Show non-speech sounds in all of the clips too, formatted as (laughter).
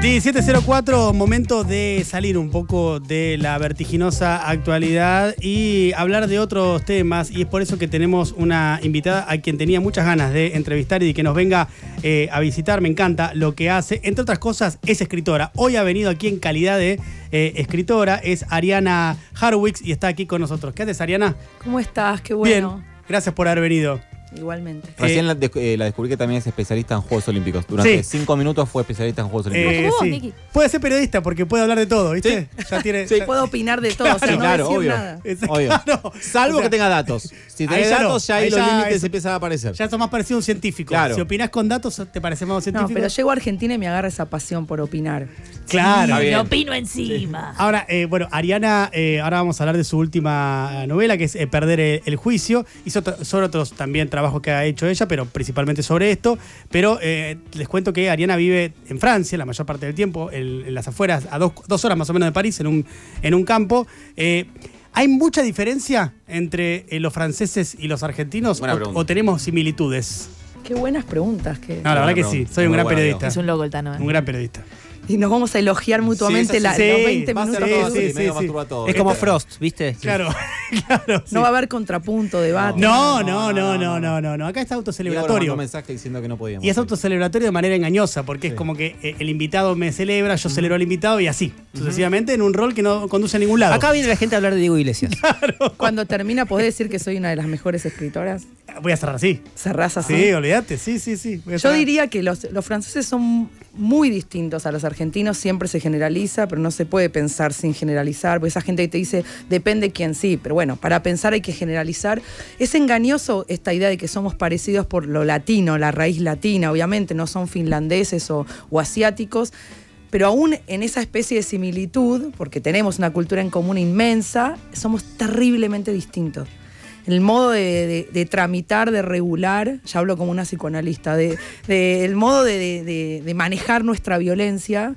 1704, momento de salir un poco de la vertiginosa actualidad y hablar de otros temas. Y es por eso que tenemos una invitada a quien tenía muchas ganas de entrevistar y de que nos venga eh, a visitar. Me encanta lo que hace. Entre otras cosas, es escritora. Hoy ha venido aquí en calidad de eh, escritora. Es Ariana Harwicks y está aquí con nosotros. ¿Qué haces, Ariana? ¿Cómo estás? Qué bueno. Bien. Gracias por haber venido. Igualmente. Recién la, de- eh, la descubrí que también es especialista en Juegos Olímpicos. Durante Sí. cinco minutos fue especialista en Juegos Olímpicos. Eh, sí. Puede ser periodista porque puede hablar de todo, ¿viste? Ya tiene. Sí. ya- Puedo opinar de todo, o sea, no Claro, decir obvio. nada. es- Obvio. (laughs) claro. Salvo O sea, que tenga datos. Si tenés ya no. datos, ya ahí, los ya límites es- empiezan a aparecer. Ya sos más parecido a un científico. Claro. Si opinás con datos, ¿te parece más un No, científico? pero llego a Argentina y me agarra esa pasión por opinar. Claro. Está bien. Le opino encima. Ahora, eh, bueno, Ariana, eh, ahora vamos a hablar de su última novela, que es eh, Perder el, el Juicio. Hizo otro- sobre otros también trabajos que ha hecho ella, pero principalmente sobre esto. Pero eh, les cuento que Ariana vive en Francia la mayor parte del tiempo, en, en las afueras, a dos, dos horas más o menos de París, en un, en un campo. Eh, ¿Hay mucha diferencia entre eh, los franceses y los argentinos o, tenemos similitudes? Qué buenas preguntas. Que... No, la verdad que sí, soy un gran periodista. Es un loco el Tano. ¿eh? Un gran periodista. Y nos vamos a elogiar mutuamente Sí, la- así. los Sí, 20 Va a minutos. sí, sí, sí. Es como Frost, ¿viste? Claro, (laughs) claro. sí. No va a haber contrapunto, debate. No, no, no, no, no, no, no. Acá está autocelebratorio. un mensaje diciendo que no podíamos. Y es autocelebratorio de manera engañosa, porque es como que eh, el invitado me celebra, yo celebro al invitado y así, sucesivamente en un rol que no conduce a ningún lado. Acá viene la gente a hablar de Diego Iglesias. (laughs) Cuando termina, ¿podés decir que soy una de las mejores escritoras? Voy a cerrar así. ¿Cerrás así? Sí, olvídate, sí, sí, sí. Yo diría que los, los franceses son muy distintos a los argentinos, siempre se generaliza, pero no se puede pensar sin generalizar, porque esa gente te dice, depende quién sí, pero bueno, para pensar hay que generalizar. Es engañoso esta idea de que somos parecidos por lo latino, la raíz latina, obviamente, no son finlandeses o, o asiáticos. Pero aún en esa especie de similitud, porque tenemos una cultura en común inmensa, somos terriblemente distintos el modo de, tramitar, de regular, ya hablo como una psicoanalista, de, el modo de, manejar nuestra violencia,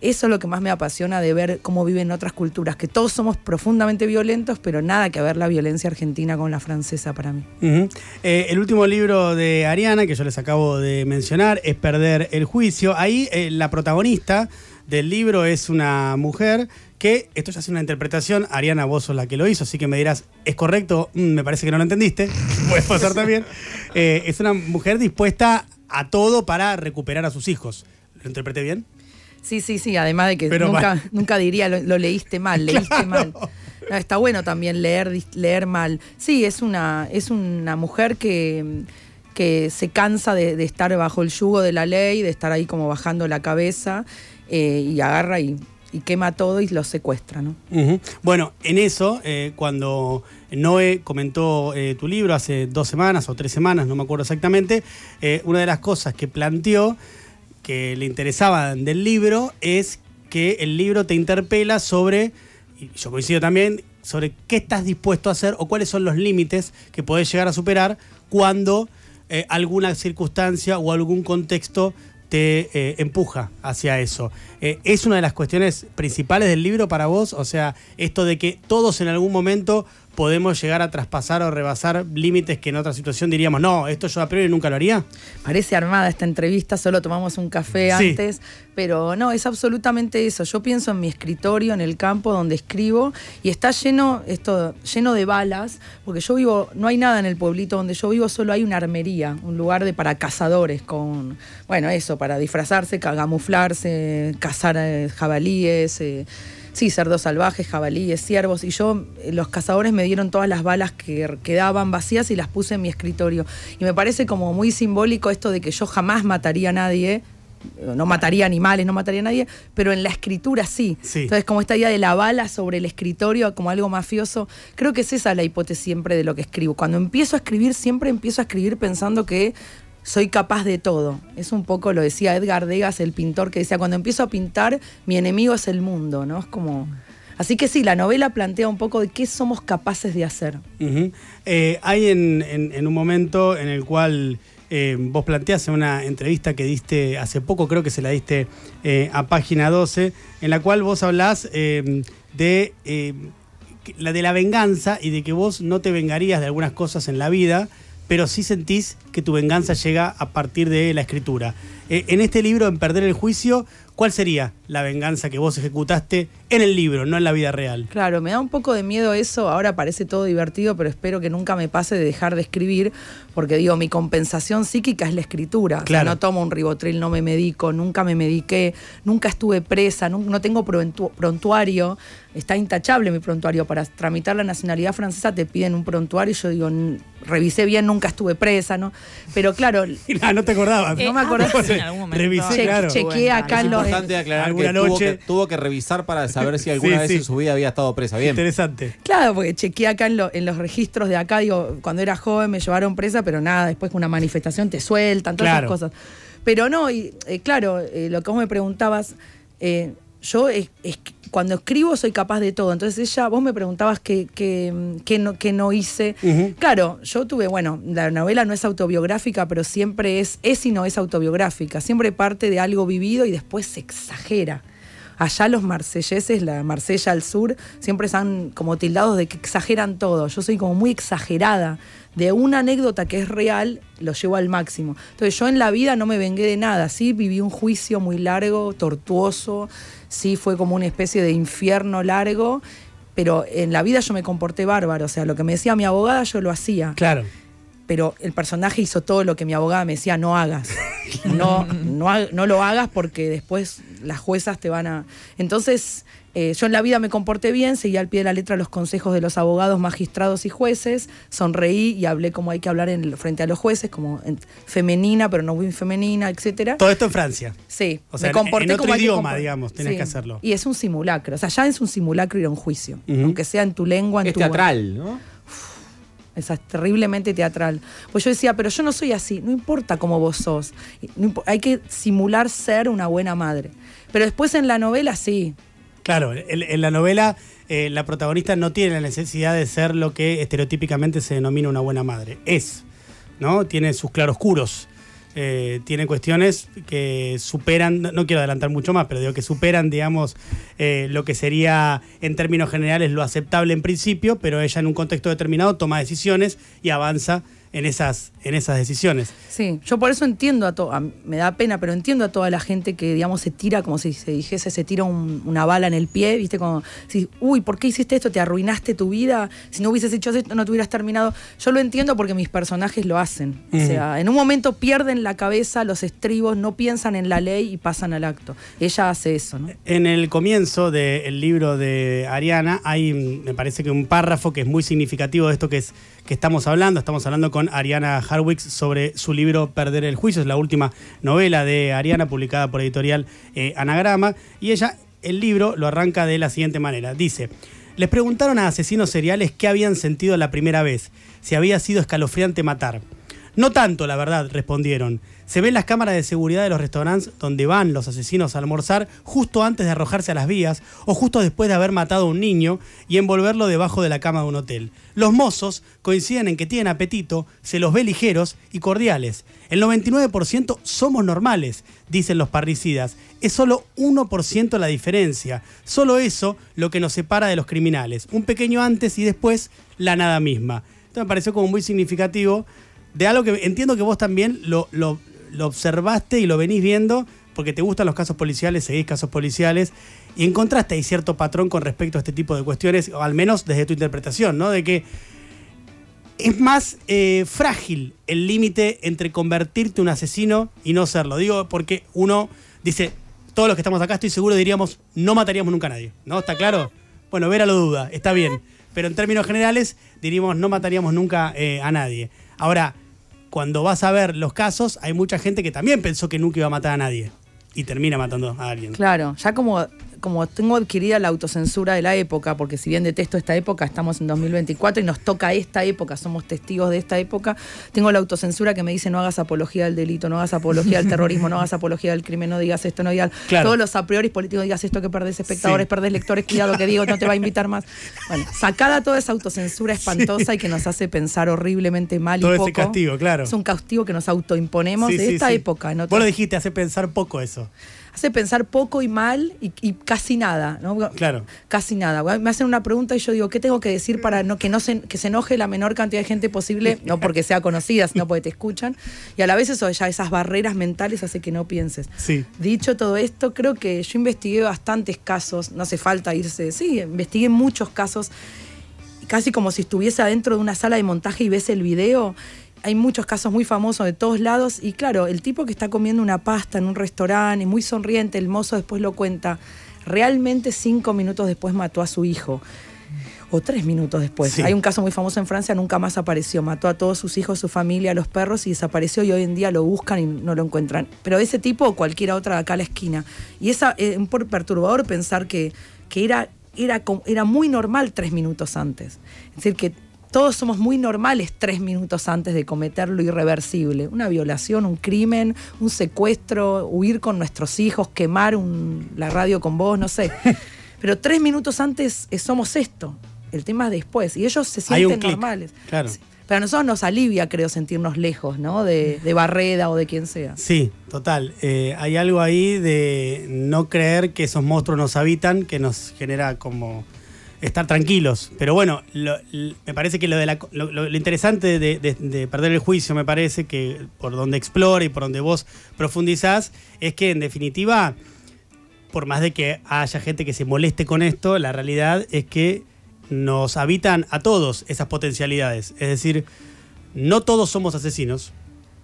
eso es lo que más me apasiona de ver cómo viven otras culturas, que todos somos profundamente violentos, pero nada que ver la violencia argentina con la francesa para mí. Eh, el último libro de Ariana, que yo les acabo de mencionar, es Perder el Juicio. Ahí eh, la protagonista del libro es una mujer que, esto ya es una interpretación, Ariana, vos sos la que lo hizo, así que me dirás, ¿es correcto? Mm, me parece que no lo entendiste, (laughs) puede pasar también. Eh, es una mujer dispuesta a todo para recuperar a sus hijos. ¿Lo interpreté bien? Sí, sí, sí, además de que Pero nunca, mal. (laughs) nunca diría lo, lo leíste mal, (laughs) leíste Claro. mal. No, está bueno también leer, leer mal. Sí, es una, es una mujer que, que se cansa de, de estar bajo el yugo de la ley, de estar ahí como bajando la cabeza eh, y agarra y, y quema todo y lo secuestra, ¿no? Bueno, en eso, eh, cuando Noé comentó eh, tu libro hace dos semanas o tres semanas, no me acuerdo exactamente, eh, una de las cosas que planteó que le interesaban del libro es que el libro te interpela sobre, y yo coincido también, sobre qué estás dispuesto a hacer o cuáles son los límites que podés llegar a superar cuando alguna circunstancia o algún contexto te eh, empuja hacia eso. Eh, ¿Es una de las cuestiones principales del libro para vos? O sea, esto de que todos en algún momento podemos llegar a traspasar o rebasar límites que en otra situación diríamos, no, esto yo a priori nunca lo haría. Parece armada esta entrevista, solo tomamos un café Sí. antes, pero no, es absolutamente eso. Yo pienso en mi escritorio, en el campo donde escribo, y está lleno, esto, lleno de balas, porque yo vivo, no hay nada en el pueblito donde yo vivo, solo hay una armería, un lugar de para cazadores, con, bueno, eso, para disfrazarse, ca- camuflarse, cazar eh, jabalíes. eh, Sí, cerdos salvajes, jabalíes, ciervos. Y yo, eh, los cazadores me dieron todas las balas que quedaban vacías y las puse en mi escritorio. Y me parece como muy simbólico esto de que yo jamás mataría a nadie. eh, No mataría animales, no mataría a nadie, pero en la escritura sí. Sí. Entonces, como esta idea de la bala sobre el escritorio como algo mafioso, creo que es esa la hipótesis siempre de lo que escribo. Cuando empiezo a escribir, siempre empiezo a escribir pensando que soy capaz de todo. Es un poco, lo decía Edgar Degas, el pintor, que decía, cuando empiezo a pintar, mi enemigo es el mundo, ¿no? Es como... Así que sí, la novela plantea un poco de qué somos capaces de hacer. Eh, hay en, un momento en el cual eh, vos planteás una entrevista que diste hace poco, creo que se la diste eh, a página 12, en la cual vos hablás de, la de la venganza y de que vos no te vengarías de algunas cosas en la vida, pero sí sentís que tu venganza llega a partir de la escritura. Eh, en este libro, en Perder el Juicio, ¿cuál sería la venganza que vos ejecutaste en el libro, no en la vida real? Claro, me da un poco de miedo eso, ahora parece todo divertido, pero espero que nunca me pase de dejar de escribir, porque digo, mi compensación psíquica es la escritura. O sea, Claro. no tomo un ribotril, no me medico, nunca me mediqué, nunca estuve presa, no, no tengo prontu- prontuario, está intachable mi prontuario. Para tramitar la nacionalidad francesa te piden un prontuario y yo digo, "N- revisé bien, nunca estuve presa, ¿no? Pero claro, (laughs) Ah, no te acordabas. no me acordaba. ah, sí, en algún momento. Revisé, Che- claro. chequeé acá en los... importante aclarar que alguna tuvo, noche- que tuvo que revisar para saber si (laughs) alguna Sí, vez sí. en su vida había estado presa. Bien. Interesante. Claro, porque chequeé acá en, lo- en los registros de acá, digo, cuando era joven me llevaron presa, pero nada, después con una manifestación te sueltan, todas Claro. esas cosas. Pero no, y eh, claro, eh, lo que vos me preguntabas, eh, yo es- es que cuando escribo soy capaz de todo. Entonces ella, vos me preguntabas qué, qué, qué no, qué no hice. Claro, yo tuve, bueno, la novela no es autobiográfica, pero siempre es, es y no es autobiográfica. Siempre parte de algo vivido y después se exagera. Allá los marselleses, la Marsella al sur, siempre están como tildados de que exageran todo. Yo soy como muy exagerada. De una anécdota que es real, lo llevo al máximo. Entonces yo en la vida no me vengué de nada. Sí viví un juicio muy largo, tortuoso. Sí fue como una especie de infierno largo. Pero en la vida yo me comporté bárbaro. O sea, lo que me decía mi abogada yo lo hacía Claro. pero el personaje hizo todo lo que mi abogada me decía, no hagas. (laughs) No, no, no lo hagas porque después las juezas te van a... Entonces, eh, yo en la vida me comporté bien, seguí al pie de la letra los consejos de los abogados, magistrados y jueces, sonreí y hablé como hay que hablar en, frente a los jueces, como en- femenina, pero no muy femenina, etcétera. Todo esto en Francia. Sí, O sea, me comporté en otro como hay que idioma, digamos, tenés que hacerlo. Y es un simulacro, o sea, ya es un simulacro ir a un juicio, aunque sea en tu lengua, en Es tu... teatral, ¿no? Esa es terriblemente teatral. Pues yo decía, pero yo no soy así, no importa cómo vos sos. No hay que simular ser una buena madre. Pero después en la novela sí. Claro, en, la novela eh, la protagonista no tiene la necesidad de ser lo que estereotípicamente se denomina una buena madre. Es, ¿no? Tiene sus claroscuros. Eh, tiene cuestiones que superan, no, no quiero adelantar mucho más, pero digo que superan, digamos, eh, lo que sería en términos generales lo aceptable en principio, pero ella en un contexto determinado toma decisiones y avanza en esas, en esas decisiones. Sí, yo por eso entiendo a todo, me da pena, pero entiendo a toda la gente que, digamos, se tira, como si se dijese, se tira un- una bala en el pie, ¿viste? Como, si, uy, ¿por qué hiciste esto? ¿Te arruinaste tu vida? Si no hubieses hecho esto, no te hubieras terminado. Yo lo entiendo porque mis personajes lo hacen. O sea, en un momento pierden la cabeza, los estribos, no piensan en la ley y pasan al acto. Ella hace eso, ¿no? En el comienzo del libro de Ariana hay, me parece que un párrafo que es muy significativo de esto que, es, que estamos hablando. Estamos hablando con Ariana Harwicks sobre su libro Perder el Juicio. Es la última novela de Ariana publicada por editorial eh, Anagrama. Y ella, el libro, lo arranca de la siguiente manera. Dice, les preguntaron a asesinos seriales qué habían sentido la primera vez, si había sido escalofriante matar. No tanto, la verdad, respondieron. Se ven las cámaras de seguridad de los restaurantes donde van los asesinos a almorzar justo antes de arrojarse a las vías o justo después de haber matado a un niño y envolverlo debajo de la cama de un hotel. Los mozos coinciden en que tienen apetito, se los ve ligeros y cordiales. El 99% somos normales, dicen los parricidas. Es solo 1% la diferencia. Solo eso lo que nos separa de los criminales. Un pequeño antes y después la nada misma. Esto me pareció como muy significativo de algo que entiendo que vos también lo, lo- observaste y lo venís viendo porque te gustan los casos policiales, seguís casos policiales y encontraste ahí cierto patrón con respecto a este tipo de cuestiones, o al menos desde tu interpretación, ¿no? De que es más eh, frágil el límite entre convertirte un asesino y no serlo. Digo porque uno dice, todos los que estamos acá estoy seguro diríamos, no mataríamos nunca a nadie, ¿no? ¿Está claro? Bueno, Vera lo duda, está bien. Pero en términos generales diríamos, no mataríamos nunca eh, a nadie. Ahora, cuando vas a ver los casos, hay mucha gente que también pensó que nunca iba a matar a nadie y termina matando a alguien. Claro, ya como, como tengo adquirida la autocensura de la época, porque si bien detesto esta época, estamos en 2024 y nos toca esta época, somos testigos de esta época, tengo la autocensura que me dice no hagas apología del delito, no hagas apología del terrorismo, no hagas apología del crimen, no digas esto, no digas Claro. todos los a priori políticos, digas esto que perdés espectadores, Sí. perdés lectores, cuidado que digo, no te va a invitar más. Bueno, sacada toda esa autocensura (laughs) espantosa y que nos hace pensar horriblemente mal Todo y ese poco. castigo, claro. Es un castigo que nos autoimponemos Sí, de esta época. En Vos lo dijiste, hace pensar poco eso. Hace pensar poco y mal y, y casi nada, ¿no? Claro. Casi nada. Me hacen una pregunta y yo digo, ¿qué tengo que decir para no, que, no se, que se enoje la menor cantidad de gente posible? No porque sea conocida, sino porque te escuchan. Y a la vez eso, ya esas barreras mentales hace que no pienses. Sí. Dicho todo esto, creo que yo investigué bastantes casos, no hace falta irse, sí, investigué muchos casos, casi como si estuviese adentro de una sala de montaje y ves el video hay muchos casos muy famosos de todos lados y claro, el tipo que está comiendo una pasta en un restaurante, muy sonriente, el mozo después lo cuenta, realmente cinco minutos después mató a su hijo. O tres minutos después. Sí. Hay un caso muy famoso en Francia, nunca más apareció. Mató a todos sus hijos, su familia, a los perros y desapareció y hoy en día lo buscan y no lo encuentran. Pero ese tipo o cualquiera otra de acá a la esquina. Y es un poco perturbador pensar que, que era, era, era muy normal tres minutos antes. Es decir, que todos somos muy normales tres minutos antes de cometer lo irreversible. Una violación, un crimen, un secuestro, huir con nuestros hijos, quemar un- la radio con vos, no sé. (laughs) Pero tres minutos antes eh, somos esto. El tema es después. Y ellos se sienten normales. claro. Sí. Pero a nosotros nos alivia, creo, sentirnos lejos, ¿no? De, de Barreda o de quien sea. Sí, total. Eh, hay algo ahí de no creer que esos monstruos nos habitan, que nos genera como estar tranquilos. Pero bueno, me parece que lo, de la- lo, interesante de perder el juicio, me parece que por donde explora y por donde vos profundizás, es que en definitiva, por más de que haya gente que se moleste con esto, la realidad es que nos habitan a todos esas potencialidades. Es decir, no todos somos asesinos,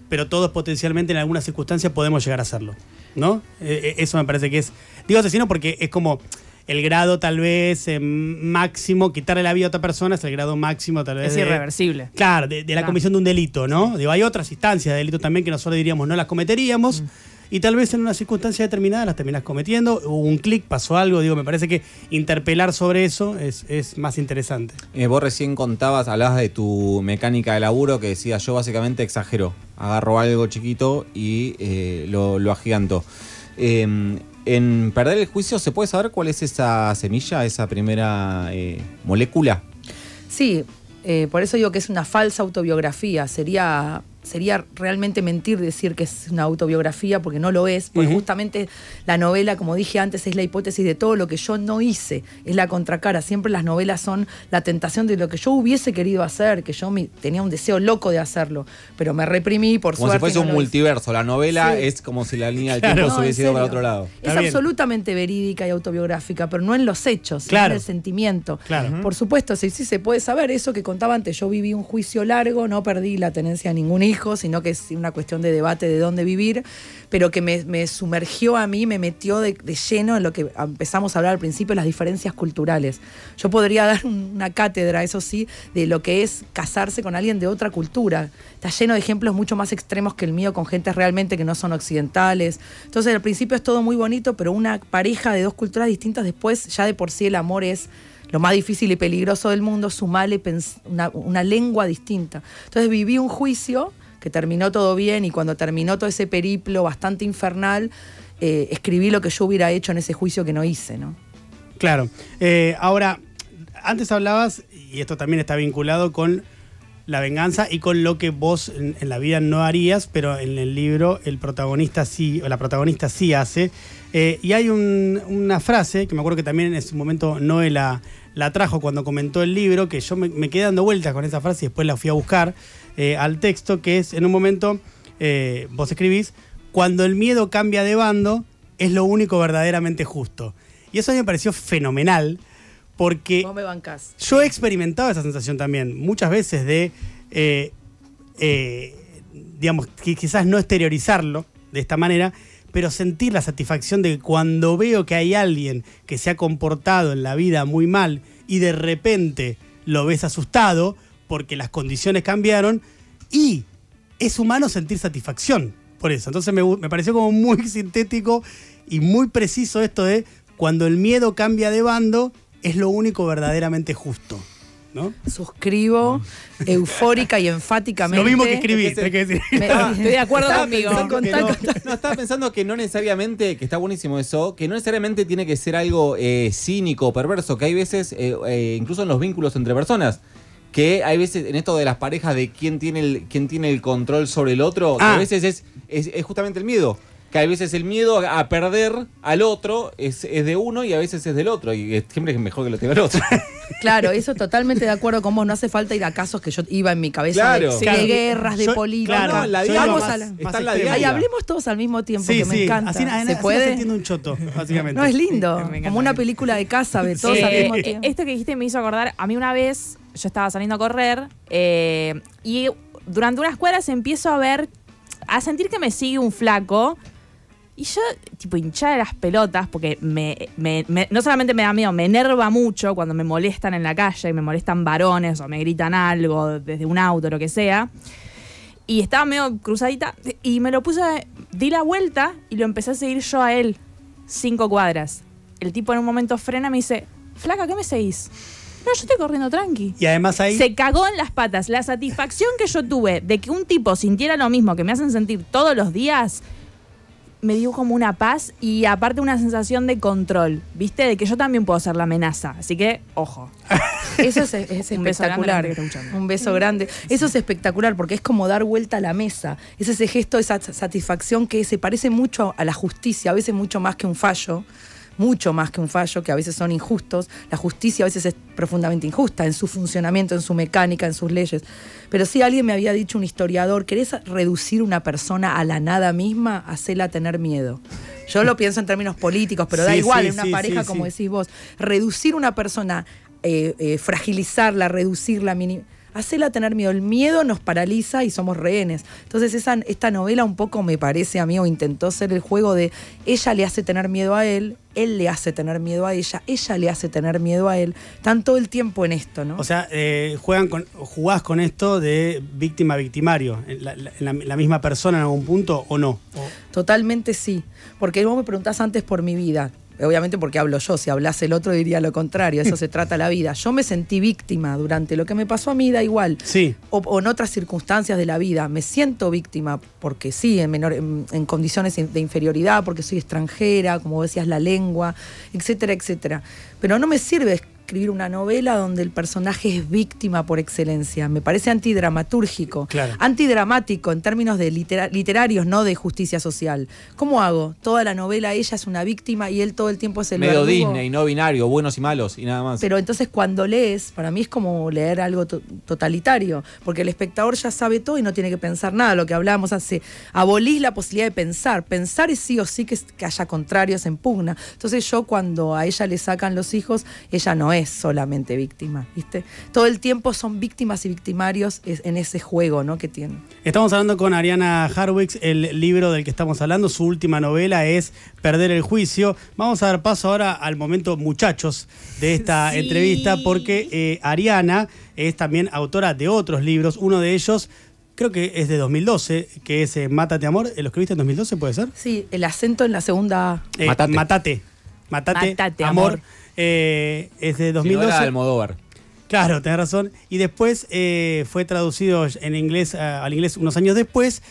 pero todos potencialmente en alguna circunstancia podemos llegar a serlo. ¿No? Eh, eh, eso me parece que es. Digo asesino porque es como el grado tal vez eh, máximo, quitarle la vida a otra persona es el grado máximo tal vez. Es de- irreversible. Claro, de, de la Claro. comisión de un delito, ¿no? Digo, hay otras instancias de delito también que nosotros diríamos no las cometeríamos. Y tal vez en una circunstancia determinada las terminás cometiendo. Hubo un clic, pasó algo. Digo, me parece que interpelar sobre eso es, es más interesante. Eh, vos recién contabas, hablabas de tu mecánica de laburo que decía yo básicamente exagero. Agarro algo chiquito y eh, lo, lo agiganto. Eh, en perder el juicio, ¿se puede saber cuál es esa semilla, esa primera eh, molécula? Sí, eh, por eso digo que es una falsa autobiografía. Sería, sería realmente mentir decir que es una autobiografía porque no lo es, porque justamente la novela, como dije antes, es la hipótesis de todo lo que yo no hice, es la contracara. Siempre las novelas son la tentación de lo que yo hubiese querido hacer, que yo me- tenía un deseo loco de hacerlo, pero me reprimí por Como suerte. si fuese no un multiverso. La novela Sí. es como si la (laughs) línea del Claro. tiempo No, se hubiese ido para otro lado. Es Está bien. absolutamente verídica y autobiográfica, pero no en los hechos, sino Claro. en el sentimiento. Claro. Por supuesto, sí, sí se puede saber eso que contaba antes. Yo viví un juicio largo, no perdí la tenencia de ningún hijo, sino que es una cuestión de debate de dónde vivir, pero que me, me sumergió a mí, me metió de, de lleno en lo que empezamos a hablar al principio, las diferencias culturales. Yo podría (laughs) dar un- una cátedra, eso sí, de lo que es casarse con alguien de otra cultura. Está lleno de ejemplos mucho más extremos que el mío con gentes realmente que no son occidentales. Entonces, al principio es todo muy bonito, pero una pareja de dos culturas distintas después, ya de por sí el amor es lo más difícil y peligroso del mundo, sumale una, una lengua distinta. Entonces viví un juicio que terminó todo bien y cuando terminó todo ese periplo bastante infernal, eh, escribí lo que yo hubiera hecho en ese juicio que no hice, ¿no? Claro. Eh, ahora, antes hablabas, y esto también está vinculado con la venganza y con lo que vos en, la vida no harías, pero en el libro el protagonista sí, o la protagonista sí hace. Eh, y hay un- una frase que me acuerdo que también en ese momento Noé la, trajo cuando comentó el libro, que yo me quedé dando vueltas con esa frase y después la fui a buscar eh, al texto, que es en un momento, eh, vos escribís, cuando el miedo cambia de bando, es lo único verdaderamente justo. Y eso a mí me pareció fenomenal, porque Vos me bancás. yo he experimentado esa sensación también, muchas veces de, eh, digamos, quizás no exteriorizarlo de esta manera, pero sentir la satisfacción de que cuando veo que hay alguien que se ha comportado en la vida muy mal y de repente lo ves asustado porque las condiciones cambiaron y es humano sentir satisfacción por eso. Entonces me, pareció como muy (laughs) sintético y muy preciso esto de cuando el miedo cambia de bando es lo único verdaderamente justo. ¿no? Suscribo (laughs) eufórica y enfáticamente. Lo mismo que escribí, Es que hay que decir. Me- Estoy de acuerdo Estaba conmigo. Contá, no, estaba pensando que no necesariamente, que está buenísimo eso, que no necesariamente tiene que ser algo eh, cínico o perverso, que hay veces, eh, eh, incluso en los vínculos entre personas, que hay veces en esto de las parejas de quién tiene el, quién tiene el control sobre el otro, Ah. a veces es, es, es justamente el miedo. Que a veces el miedo a perder al otro es, es de uno y a veces es del otro. Y siempre es mejor que lo tenga el otro. (laughs) Claro, eso totalmente de acuerdo con vos. No hace falta ir a casos que yo iba en mi cabeza Claro. de, guerras, de Yo- política. claro, No, la Vamos más- a la- está. Ay, hablemos todos al mismo tiempo, Sí, que me sí, encanta. así, así ¿Se no puede? entiende un choto, básicamente. No, es lindo. Como una película de casa, de todos al mismo tiempo. Esto que dijiste me hizo acordar, a mí una vez yo estaba saliendo a correr eh, y durante unas cuadras empiezo a ver, a sentir que me sigue un flaco y yo tipo hinchada de las pelotas porque me, me- me- no solamente me da miedo, me enerva mucho cuando me molestan en la calle, me molestan varones o me gritan algo desde un auto, lo que sea. Y estaba medio cruzadita y me lo puse, di la vuelta y lo empecé a seguir yo a él, cinco cuadras. El tipo en un momento frena y me dice, flaca, ¿qué me seguís? No, yo estoy corriendo tranqui. Y además ahí. Se cagó en las patas. La satisfacción que yo tuve de que un tipo sintiera lo mismo que me hacen sentir todos los días, me dio como una paz y aparte una sensación de control, ¿viste? De que yo también puedo ser la amenaza. Así que, ojo. (laughs) Eso es, Un espectacular. Un beso grande. Eso es espectacular porque es como dar vuelta a la mesa. Es ese gesto, esa satisfacción que se parece mucho a la justicia, a veces mucho más que un fallo. Mucho más que un fallo, que a veces son injustos. La justicia a veces es profundamente injusta en su funcionamiento, en su mecánica, en sus leyes. Pero si alguien me había dicho, un historiador, ¿querés reducir una persona a la nada misma? Hacela tener miedo. Yo lo pienso en términos políticos, pero da Sí, igual, sí, en una sí, pareja, sí, como sí. decís vos. Reducir una persona eh, eh, fragilizarla, reducirla, mini- hacerla tener miedo. El miedo nos paraliza y somos rehenes. Entonces esa, esta novela un poco me parece a mí, o intentó ser el juego de ella le hace tener miedo a él, él le hace tener miedo a ella, ella le hace tener miedo a él. Están todo el tiempo en esto, ¿no? O sea, eh, juegan con, jugás con esto de víctima-victimario. La, la- la- la misma persona en algún punto o no. O- Totalmente sí. Porque vos me preguntás antes por mi vida. Obviamente porque hablo yo, si hablas el otro diría lo contrario, eso (laughs) se trata la vida. Yo me sentí víctima durante lo que me pasó a mí, da igual. Sí. o, o en otras circunstancias de la vida. Me siento víctima porque sí, en, menor, en, en condiciones de inferioridad, porque soy extranjera, como decías, la lengua, etcétera, etcétera. Pero no me sirve escribir una novela donde el personaje es víctima por excelencia. Me parece antidramatúrgico, Claro. antidramático en términos de litera- literarios, no de justicia social. ¿Cómo hago? Toda la novela ella es una víctima y él todo el tiempo es el Medio verdugo. Disney, no binario, buenos y malos y nada más. Pero entonces cuando lees, para mí es como leer algo to- totalitario, porque el espectador ya sabe todo y no tiene que pensar nada, lo que hablábamos hace, abolís la posibilidad de pensar, pensar es sí o sí que, que haya contrarios en pugna. Entonces yo cuando a ella le sacan los hijos, ella no es solamente víctima, ¿viste? Todo el tiempo son víctimas y victimarios es- en ese juego, ¿no? Que tienen. Estamos hablando con Ariana Harwicks, el libro del que estamos hablando, su última novela es Perder el juicio. Vamos a dar paso ahora al momento muchachos de esta Sí. entrevista porque eh, Ariana es también autora de otros libros, uno de ellos creo que es de 2012, que es eh, Mátate Amor, ¿lo escribiste en 2012 puede ser? Sí, el acento en la segunda. Eh, Matate. Matate. Matate, Matate, Amor. amor. Eh, es de Si no 2012. era Almodóvar. Claro, tenés razón. Y después eh, fue traducido en inglés eh, al inglés unos años después.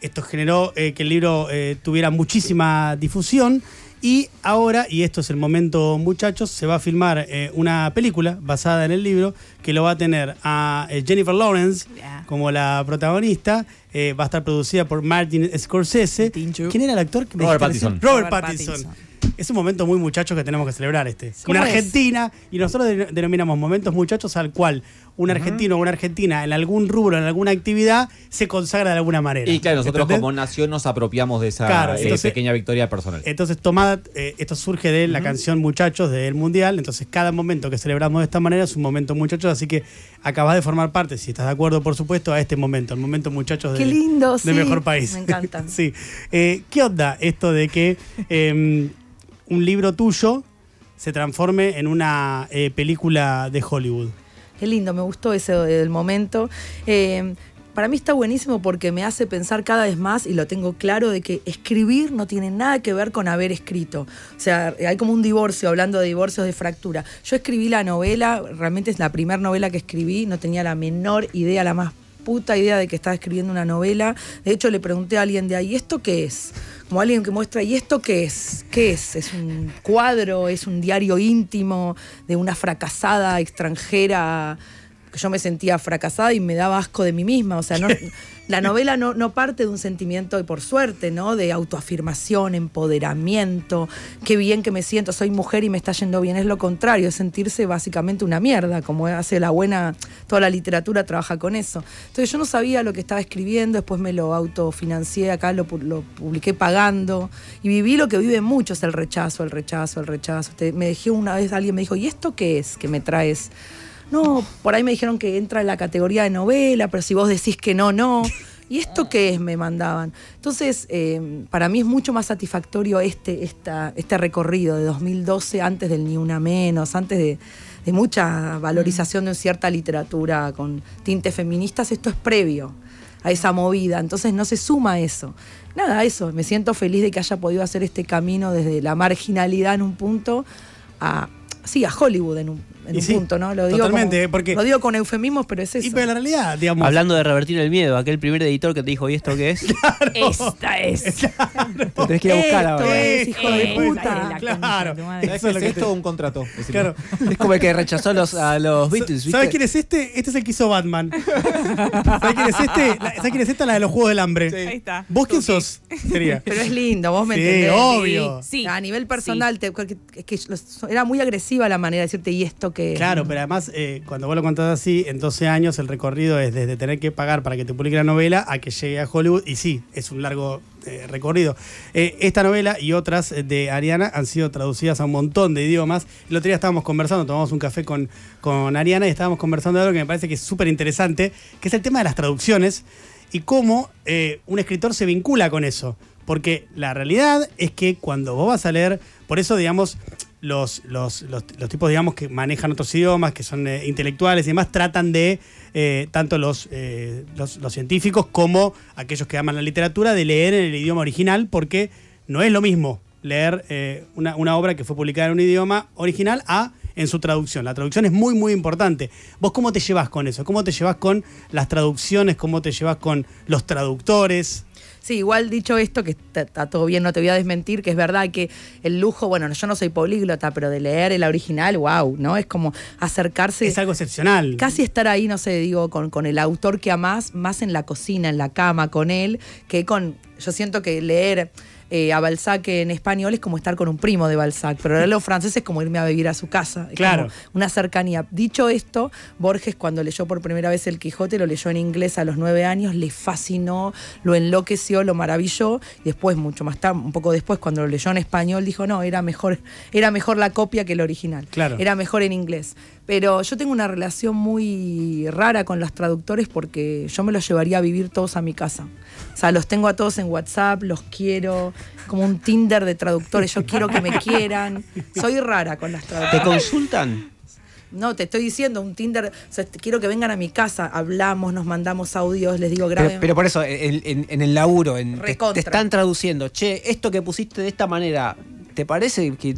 Esto generó eh, que el libro eh, tuviera muchísima difusión. Y ahora, y esto es el momento, muchachos, se va a filmar eh, una película basada en el libro que lo va a tener a eh, Jennifer Lawrence Yeah. como la protagonista. Eh, va a estar producida por Martin Scorsese. ¿Quién era el actor? que Robert? Pattinson. Robert Robert Pattinson. Pattinson. Es un momento muy muchachos que tenemos que celebrar este. ¿Cómo Una es? Argentina, y nosotros de- denominamos momentos muchachos al cual un argentino o una argentina en algún rubro, en alguna actividad, se consagra de alguna manera. Y claro, nosotros ¿Entendés? como nación nos apropiamos de esa Claro, eh, entonces- pequeña victoria personal. Entonces, tomada, eh, esto surge de la canción Muchachos del Mundial. Entonces, cada momento que celebramos de esta manera es un momento muchachos. Así que acabas de formar parte, si estás de acuerdo, por supuesto, a este momento, el momento muchachos Qué de, lindo, de sí. Mejor País. Me encanta. (laughs) sí. Eh, ¿Qué onda esto de que eh, un libro tuyo se transforme en una eh, película de Hollywood? Qué lindo, me gustó ese del momento. Eh, para mí está buenísimo porque me hace pensar cada vez más, y lo tengo claro, de que escribir no tiene nada que ver con haber escrito. O sea, hay como un divorcio, hablando de divorcios de fractura. Yo escribí la novela, realmente es la primera novela que escribí, no tenía la menor idea, la más puta idea de que estaba escribiendo una novela. De hecho, le pregunté a alguien de ahí, ¿esto qué es? Como alguien que muestra, ¿y esto qué es? ¿Qué es? ¿Es un cuadro? ¿Es un diario íntimo de una fracasada extranjera? Que yo me sentía fracasada y me daba asco de mí misma. O sea, no, la novela no, no parte de un sentimiento, y por suerte, ¿no? De autoafirmación, empoderamiento, qué bien que me siento, soy mujer y me está yendo bien. Es lo contrario, es sentirse básicamente una mierda, como hace la buena, toda la literatura trabaja con eso. Entonces yo no sabía lo que estaba escribiendo, después me lo autofinancié, acá lo, lo publiqué pagando y viví lo que viven muchos, el rechazo, el rechazo, el rechazo. Te- me dejó una vez, alguien me dijo, ¿y esto qué es que me traes? No, por ahí me dijeron que entra en la categoría de novela, pero si vos decís que no, no. ¿Y esto qué es? Me mandaban. Entonces, eh, para mí es mucho más satisfactorio este, esta, este recorrido de 2012, antes del Ni Una Menos, antes de, de mucha valorización de cierta literatura con tintes feministas. Esto es previo a esa movida, entonces no se suma eso. Nada, eso, me siento feliz de que haya podido hacer este camino desde la marginalidad en un punto a, sí, a Hollywood en un, en Y un sí, punto, ¿no? Lo digo, totalmente, como- porque- lo digo con eufemismos, pero es eso. Y pero la realidad, digamos. Hablando de revertir el miedo, aquel primer editor que te dijo, ¿y esto qué es? (laughs) Esta es. (laughs) Te tenés que ir a buscar Esto ahora. es, hijo de es puta. Claro. de tu madre. ¿Sabes Eso es qué lo es que esto? te- Un contrato. Claro. Es como el que rechazó a los, a los Beatles, ¿viste? ¿Sabes quién es este? Este es el que hizo Batman. (laughs) ¿Sabes quién es este? La- ¿Sabes quién es esta? La de los Juegos del Hambre. Ahí está. ¿Vos quién sos? Sería. Pero es lindo, vos me Sí, entendés. obvio. Sí. A nivel personal, te- que- que- que los- era muy agresiva la manera de decirte, ¿y esto qué es?". Claro, pero además, eh, cuando vos lo contás así, en 12 años el recorrido es desde tener que pagar para que te publique la novela a que llegue a Hollywood. Y sí, es un largo eh, recorrido. Eh, esta novela y otras de Ariana han sido traducidas a un montón de idiomas. El otro día estábamos conversando, tomamos un café con, con Ariana y estábamos conversando de algo que me parece que es súper interesante, que es el tema de las traducciones y cómo un escritor se vincula con eso. Porque la realidad es que cuando vos vas a leer, por eso, digamos, los, los, los, tipos, digamos, que manejan otros idiomas, que son eh, intelectuales y demás, tratan de, eh, tanto los, eh, los, los científicos como aquellos que aman la literatura, de leer en el idioma original, porque no es lo mismo leer eh, una, una obra que fue publicada en un idioma original a en su traducción. La traducción es muy, muy importante. ¿Vos cómo te llevas con eso? ¿Cómo te llevas con las traducciones? ¿Cómo te llevas con los traductores? Sí, igual dicho esto, que está, todo bien, no te voy a desmentir, que es verdad que el lujo, bueno, yo no soy políglota, pero de leer el original, wow, ¿no? Es como acercarse. Es algo excepcional. Casi estar ahí, no sé, digo, con, con el autor que amás, más en la cocina, en la cama, con él, que con. Yo siento que leer eh, a Balzac en español es como estar con un primo de Balzac, pero leerlo en francés es como irme a vivir a su casa. Es Claro. como una cercanía. Dicho esto, Borges, cuando leyó por primera vez El Quijote, lo leyó en inglés a los nueve años, le fascinó, lo enloqueció, lo maravilló, y después, mucho más tarde, un poco después, cuando lo leyó en español, dijo, no, era mejor, era mejor la copia que el original. Claro. Era mejor en inglés. Pero yo tengo una relación muy rara con los traductores porque yo me los llevaría a vivir todos a mi casa. O sea, los tengo a todos en WhatsApp, los quiero, como un Tinder de traductores. Yo quiero que me quieran. Soy rara con las ¿Te traducciones. consultan? No, te estoy diciendo, un Tinder. O sea, quiero que vengan a mi casa, hablamos, nos mandamos audios, les digo, Pero, graben. pero por eso, en, en- en el laburo, en, te, te están traduciendo, che, esto que pusiste de esta manera, ¿te parece que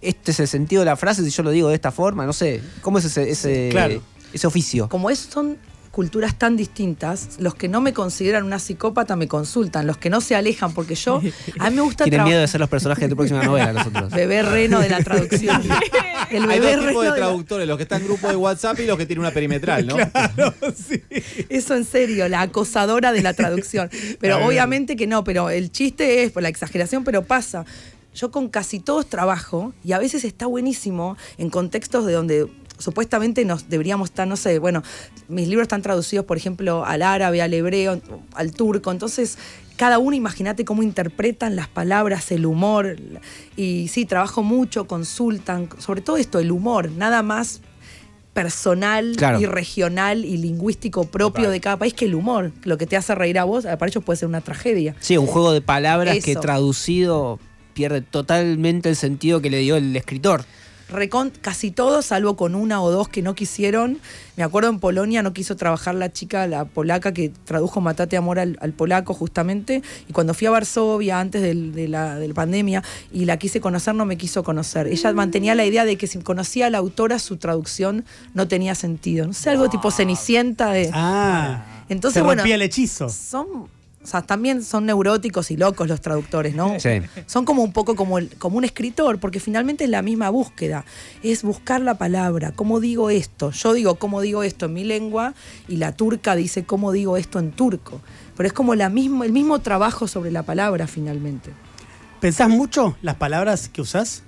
este es el sentido de la frase si yo lo digo de esta forma? No sé, ¿cómo es ese, ese, Claro. ese oficio? Como es, son culturas tan distintas, los que no me consideran una psicópata me consultan, los que no se alejan, porque yo, a mí me gusta Tienen miedo de ser los personajes de tu próxima novela, nosotros. (laughs) Bebé reno de la traducción. (laughs) El Hay bebé dos tipos reno de traductores, los que están en grupo de WhatsApp y los que tienen una perimetral, ¿no? (laughs) Eso en serio, la acosadora de la traducción. Pero obviamente que no, pero el chiste es por la exageración, pero pasa. Yo con casi todos trabajo y a veces está buenísimo en contextos de donde supuestamente nos deberíamos estar, no sé, bueno, mis libros están traducidos, por ejemplo, al árabe, al hebreo, al turco, entonces cada uno imagínate cómo interpretan las palabras, el humor, y sí, trabajo mucho, consultan, sobre todo esto, el humor, nada más personal Claro. y regional y lingüístico propio de cada país que el humor, lo que te hace reír a vos, para ellos puede ser una tragedia. Sí, un juego de palabras que traducido pierde totalmente el sentido que le dio el escritor. Recon- casi todos, salvo con una o dos que no quisieron. Me acuerdo en Polonia no quiso trabajar la chica, la polaca que tradujo Matate Amor al, al polaco justamente. Y cuando fui a Varsovia antes del- de, la, de la pandemia y la quise conocer, no me quiso conocer. Ella mantenía la idea de que si conocía a la autora, su traducción no tenía sentido. No sé, algo tipo cenicienta de... Ah, Entonces, se bueno, rompía el hechizo. son O sea, también son neuróticos y locos los traductores, ¿no? Sí. Son como un poco como, el- como un escritor, porque finalmente es la misma búsqueda. Es buscar la palabra, cómo digo esto. Yo digo cómo digo esto en mi lengua y la turca dice cómo digo esto en turco. Pero es como la mismo, el mismo trabajo sobre la palabra finalmente. ¿Pensás mucho las palabras que usás?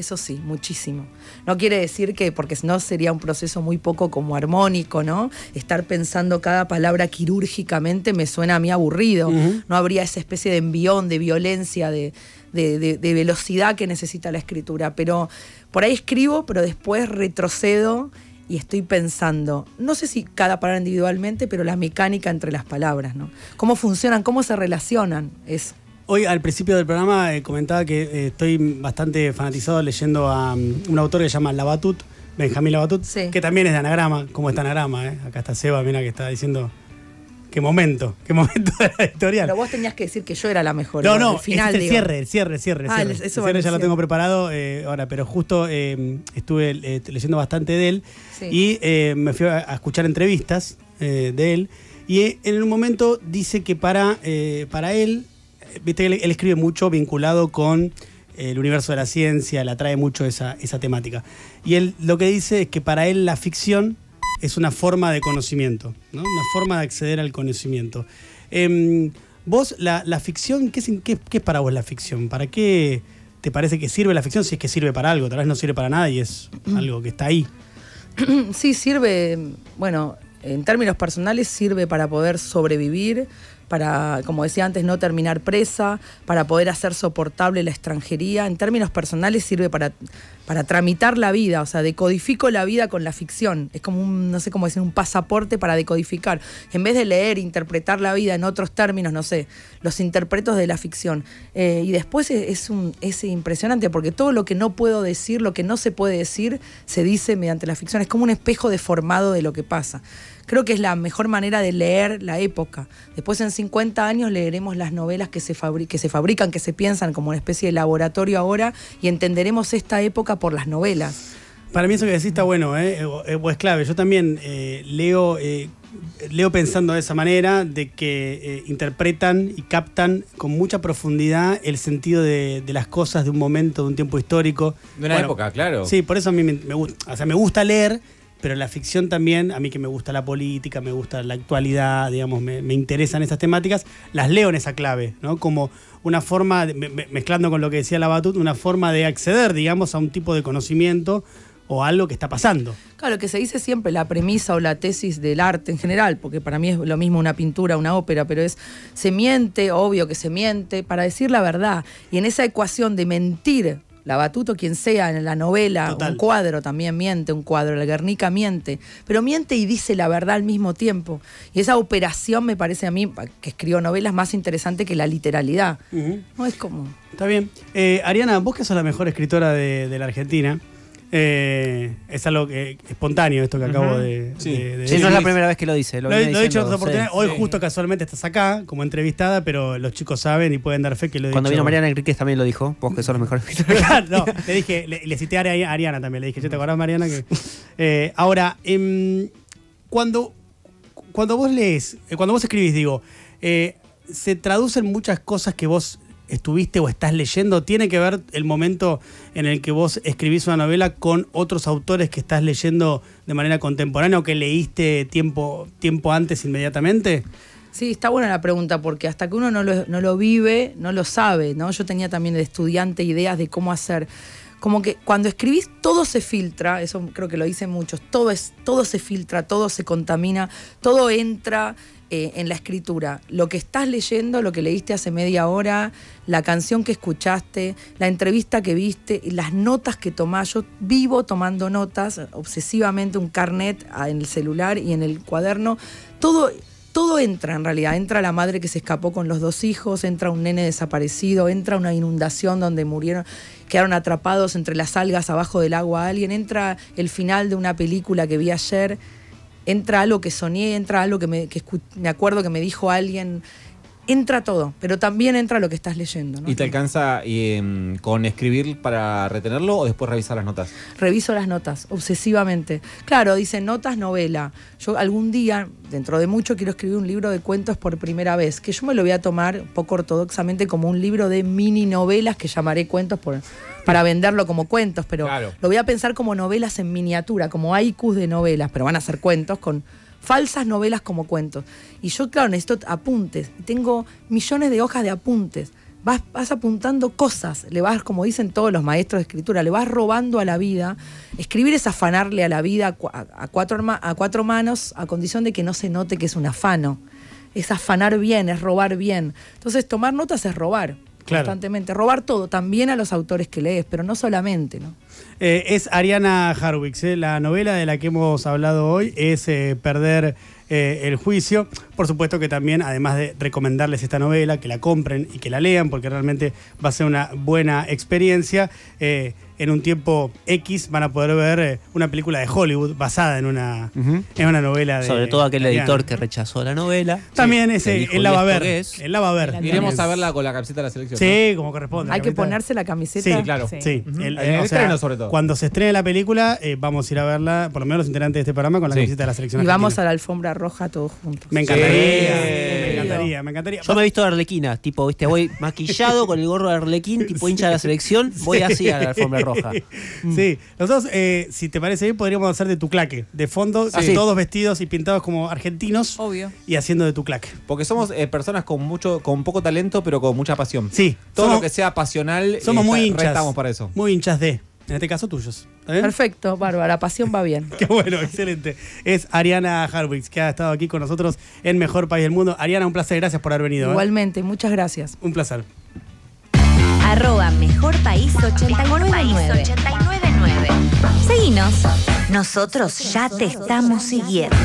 Eso sí, muchísimo. No quiere decir que, porque si no sería un proceso muy poco como armónico, ¿no? Estar pensando cada palabra quirúrgicamente me suena a mí aburrido. No habría esa especie de envión, de violencia, de, de- de- de velocidad que necesita la escritura. Pero por ahí escribo, pero después retrocedo y estoy pensando, no sé si cada palabra individualmente, pero la mecánica entre las palabras, ¿no? Cómo funcionan, cómo se relacionan. Es Hoy al principio del programa eh, comentaba que eh, estoy bastante fanatizado leyendo a um, un autor que se llama Labatut, Benjamín Labatut, Sí. que también es de anagrama, como está anagrama, eh? acá está Seba, mira que está diciendo qué momento, qué (laughs) momento de la editorial. Pero vos tenías que decir que yo era la mejor. No, no, al final, es el cierre, el cierre, el cierre. el Ah, cierre. el- eso El cierre el ya lo tengo preparado eh, ahora, pero justo eh, estuve eh, leyendo bastante de él Sí. y me fui a, a escuchar entrevistas de él y en un momento dice que para, para él, viste que él, él escribe mucho vinculado con eh, el universo de la ciencia, le atrae mucho esa, esa temática. Y él lo que dice es que para él la ficción es una forma de conocimiento, ¿no? una forma de acceder al conocimiento. Em, vos, la, la ficción, ¿qué, sin- qué- qué es para vos la ficción? ¿Para qué te parece que sirve la ficción si es que sirve para algo? Tal vez no sirve para nada y es algo que está ahí. (clears throat) Sí, sirve, bueno, en términos personales sirve para poder sobrevivir, para, como decía antes, no terminar presa, para poder hacer soportable la extranjería. En términos personales sirve para, para tramitar la vida, o sea, decodifico la vida con la ficción. Es como un, no sé cómo decir, un pasaporte para decodificar. En vez de leer, interpretar la vida en otros términos, no sé, los interpretos de la ficción. Eh, y después es, es un, es impresionante porque todo lo que no puedo decir, lo que no se puede decir, se dice mediante la ficción. Es como un espejo deformado de lo que pasa. Creo que es la mejor manera de leer la época. Después en 50 años leeremos las novelas que se, que se fabrican, que se piensan como una especie de laboratorio ahora y entenderemos esta época por las novelas. Para mí eso que decís está bueno, ¿eh? Eh, es clave. Yo también eh, leo, eh, leo pensando de esa manera, de que eh, interpretan y captan con mucha profundidad el sentido de, de las cosas de un momento, de un tiempo histórico. De una época, claro. Sí, por eso a mí me, me gusta, o sea, me gusta leer, pero la ficción también, a mí que me gusta la política, me gusta la actualidad, digamos, me, me interesan esas temáticas, las leo en esa clave, ¿no? Como una forma, mezclando con lo que decía la Batut, una forma de acceder, digamos, a un tipo de conocimiento o algo que está pasando. Claro, que se dice siempre la premisa o la tesis del arte en general, porque para mí es lo mismo una pintura, una ópera, pero es, se miente, obvio que se miente, para decir la verdad. Y en esa ecuación de mentir, la Batuto, quien sea, en la novela, Total. un cuadro también miente, un cuadro, la Guernica miente, pero miente y dice la verdad al mismo tiempo. Y esa operación me parece a mí, que escribo novelas, más interesante que la literalidad. No es como... Está bien. Eh, Ariana, vos que sos la mejor escritora de, de la Argentina, eh, es algo que, espontáneo esto que acabo de, Sí. de- de Sí, no es la primera vez que lo dice. Lo, Lo, he- viene lo he dicho en otras oportunidades. sí. Hoy Sí. justo casualmente estás acá como entrevistada, pero los chicos saben y pueden dar fe que lo he Cuando dicho. vino Mariana Enríquez también lo dijo. Vos que sos los mejores (laughs) no, le dije, le, le cité a Ari- Ariana también, le dije, ¿yo te acordás, Mariana? Que, (laughs) Eh, ahora, em, cuando, cuando vos lees, eh, cuando vos escribís, digo, eh, ¿se traducen muchas cosas que vos estuviste o estás leyendo? ¿Tiene que ver el momento en el que vos escribís una novela con otros autores que estás leyendo de manera contemporánea o que leíste tiempo, tiempo antes inmediatamente? Sí, está buena la pregunta, porque hasta que uno no lo, no lo vive, no lo sabe, ¿no? Yo tenía también de estudiante ideas de cómo hacer. Como que cuando escribís todo se filtra, eso creo que lo dicen muchos, todo, es, todo se filtra, todo se contamina, todo entra eh, en la escritura. Lo que estás leyendo, lo que leíste hace media hora, la canción que escuchaste, la entrevista que viste, las notas que tomás. Yo vivo tomando notas obsesivamente, un carnet ah, en el celular y en el cuaderno. Todo, todo entra en realidad. Entra la madre que se escapó con los dos hijos, entra un nene desaparecido, entra una inundación donde murieron, quedaron atrapados entre las algas abajo del agua alguien, entra el final de una película que vi ayer, entra algo que soñé, entra algo que me, que me acuerdo que me dijo alguien. Entra todo, pero también entra lo que estás leyendo. ¿no? ¿Y te alcanza eh, con escribir para retenerlo o después revisar las notas? Reviso las notas, obsesivamente. Claro, dicen notas, novela. Yo algún día, dentro de mucho, quiero escribir un libro de cuentos por primera vez, que yo me lo voy a tomar poco ortodoxamente como un libro de mini novelas que llamaré cuentos por, para venderlo como cuentos, pero Claro. lo voy a pensar como novelas en miniatura, como haikus de novelas, pero van a ser cuentos con falsas novelas como cuentos. Y yo, claro, necesito apuntes. Tengo millones de hojas de apuntes. Vas, vas apuntando cosas, le vas, como dicen todos los maestros de escritura, le vas robando a la vida. Escribir es afanarle a la vida a, cua- a cuatro, a cuatro manos a condición de que no se note que es un afano. Es afanar bien, es robar bien. Entonces, tomar notas es robar Claro. constantemente. Robar todo, también a los autores que lees, pero no solamente, ¿no? Eh, es Ariana Harwicz, eh, la novela de la que hemos hablado hoy es eh, Perder eh, el Juicio. Por supuesto que también, además de recomendarles esta novela, que la compren y que la lean, porque realmente va a ser una buena experiencia. eh, en un tiempo X van a poder ver eh, una película de Hollywood basada en una, en una novela de. Sobre todo aquel editor que rechazó la novela. También que ese, él la "¿Y va a ver. qué es?". Él la va a ver. Iremos a verla con la camiseta de la selección. Sí, como corresponde. Hay que ponerse la camiseta. Sí, claro. Sí. Sí, el- En el o sea, estreno, sobre todo. Cuando se estrene la película, eh, vamos a ir a verla, por lo menos los integrantes de este programa, con la Sí. camiseta de la selección. Y vamos a la alfombra roja todos juntos. Me encantaría. Sí. Me encantaría, me encantaría. Yo me he visto de Arlequina, tipo, viste, voy maquillado con el gorro de Arlequín, tipo hincha de la selección, voy así a la alfombra roja. Sí, nosotros, eh, si te parece bien, podríamos hacer de tu claque. De fondo, Sí. todos vestidos y pintados como argentinos Obvio. y haciendo de tu claque. Porque somos eh, personas con mucho, con poco talento, pero con mucha pasión. Sí, Todo somos, lo que sea pasional, somos eh, muy está- hinchas. restamos para eso. Muy hinchas de, en este caso tuyos. ¿Está bien? Perfecto, Bárbara, la pasión va bien. (laughs) Qué bueno, excelente. Es Ariana Harwicz, que ha estado aquí con nosotros en Mejor País del Mundo. Ariana, un placer, gracias por haber venido. ¿eh? Igualmente, muchas gracias. Un placer. Arroba Mejor País 899. Seguinos. Nosotros ya te estamos siguiendo.